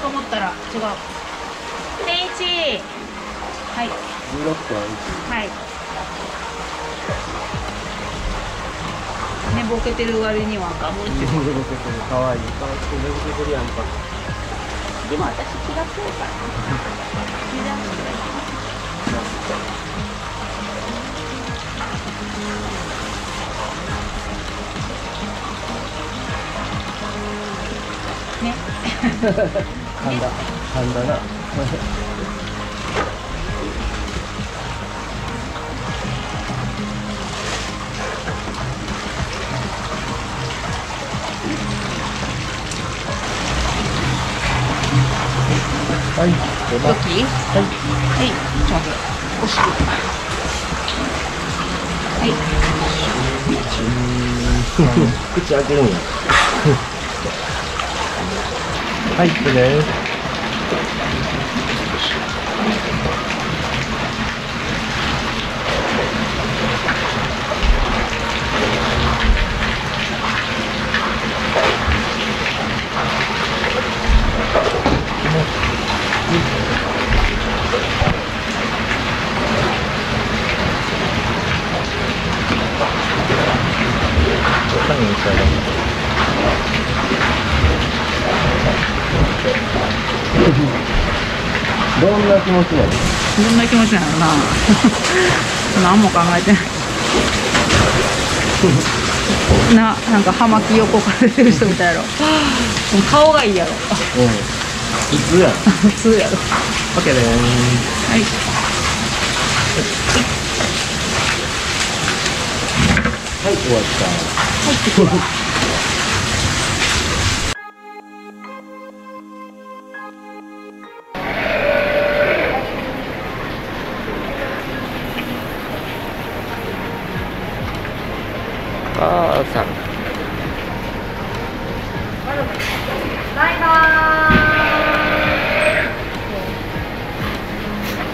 と思ったら違う。天一はい。16分はい。寝ぼけてる割には。ガムって寝ぼけてる。かわいい。かわいい。寝ぼけてるやんかでも私気が強いから油断してない。ね 噛んだ噛んだなはい出ドます。キはい。はい。ちとおしはい。口開けるんや はいこれです何にしたらどんな気持ちなのどんな気持ちなのな。何も考えてない。ななんか葉巻横から出てる人みたいやろ。顔がいいやろ。うん。普通や？ん 普通やろ。OK でーす。はい。はい終わった。母さん。バイバ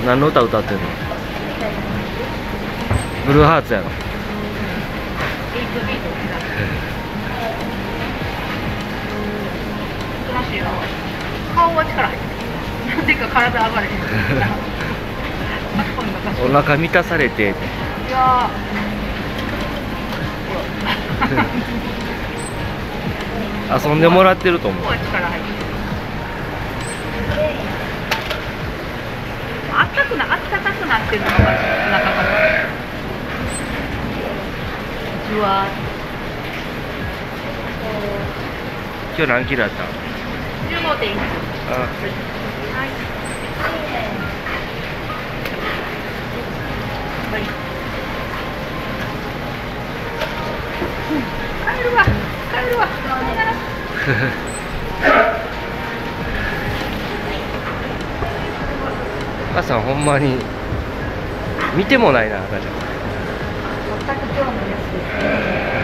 何の歌歌ってんの？ブルーハーツやろ。顔は力入ってなん。でか体上がれへん。お腹満たされていや遊んでもらってると思う。あったくな、あったかくなってるのが、中から。じゅわ今日何キロやった？十五点一。あはい。はい。帰るわ。帰るわ。母さんほんまに見てもないな赤ちゃん全く興味なしです。